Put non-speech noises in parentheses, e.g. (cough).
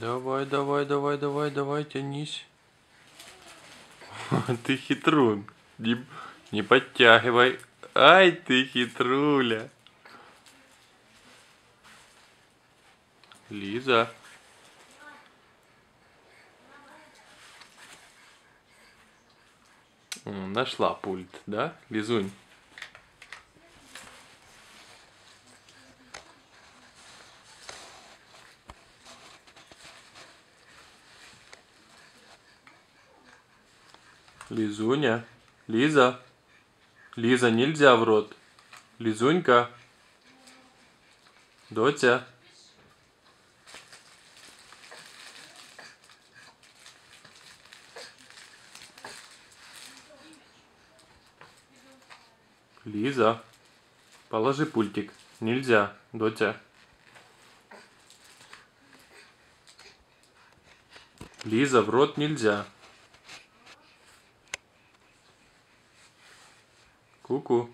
Давай, давай, давай, давай, давай, тянись. (laughs) Ты хитрун. Не, не подтягивай. Ай, ты хитруля. Лиза. Нашла пульт, да, Лизунь? Лизуня. Лиза. Лиза, нельзя в рот. Лизунька. Дотя. Лиза. Положи пультик. Нельзя, Дотя. Лиза, в рот нельзя. Cucu.